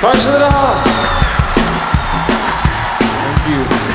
Tack ska ni. Thank you.